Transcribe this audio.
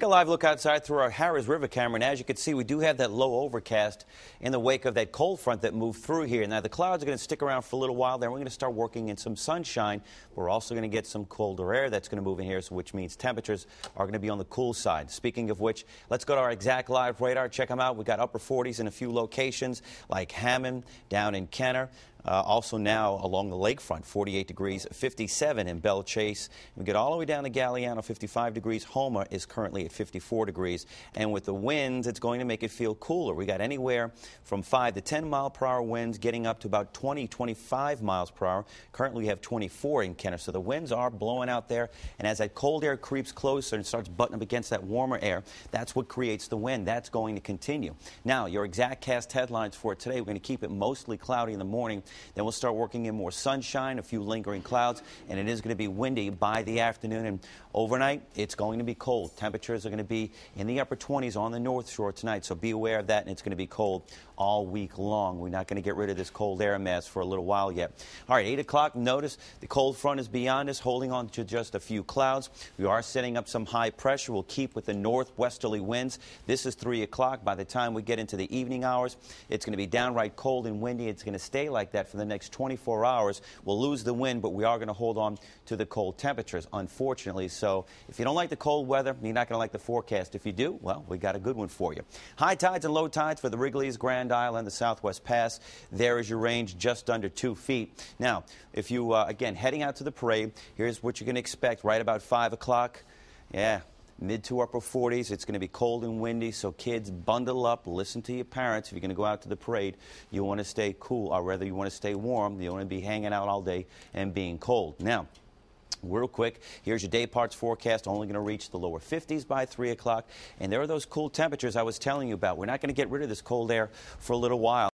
Take a live look outside through our Harris River camera, and as you can see, we do have that low overcast in the wake of that cold front that moved through here. Now, the clouds are going to stick around for a little while, there. we're going to start working in some sunshine. We're also going to get some colder air that's going to move in here, so which means temperatures are going to be on the cool side. Speaking of which, let's go to our exact live radar. Check them out. We've got upper 40s in a few locations, like Hammond, down in Kenner. Uh, also now along the lakefront, 48 degrees, 57 in Belle Chasse. We get all the way down to Galliano, 55 degrees. Houma is currently at 54 degrees. And with the winds, it's going to make it feel cooler. We got anywhere from 5 to 10 mile per hour winds, getting up to about 20, 25 miles per hour. Currently, we have 24 in Kenner. So the winds are blowing out there. And as that cold air creeps closer and starts butting up against that warmer air, that's what creates the wind. That's going to continue. Now, your exact cast headlines for today, we're going to keep it mostly cloudy in the morning. Then we'll start working in more sunshine, a few lingering clouds, and it is going to be windy by the afternoon. And overnight, it's going to be cold. Temperatures are going to be in the upper 20s on the North Shore tonight, so be aware of that, and it's going to be cold all week long. We're not going to get rid of this cold air mass for a little while yet. All right, 8 o'clock, notice the cold front is beyond us, holding on to just a few clouds. We are setting up some high pressure. We'll keep with the northwesterly winds. This is 3 o'clock. By the time we get into the evening hours, it's going to be downright cold and windy. It's going to stay like that for the next 24 hours. We'll lose the wind, but we are going to hold on to the cold temperatures, unfortunately. So if you don't like the cold weather, you're not going to like the forecast. If you do, well, we got a good one for you. High tides and low tides for the Rigolets, Grand Isle, and the Southwest Pass. There is your range just under two feet. Now, if you, uh, again, heading out to the parade, here's what you can expect right about 5 o'clock. Yeah, mid to upper 40s. It's going to be cold and windy, so kids, bundle up, listen to your parents. If you're going to go out to the parade, you want to stay cool, or rather, you want to stay warm. You want to be hanging out all day and being cold. Now, Real quick, here's your day parts forecast. Only going to reach the lower 50s by 3 o'clock. And there are those cool temperatures I was telling you about. We're not going to get rid of this cold air for a little while.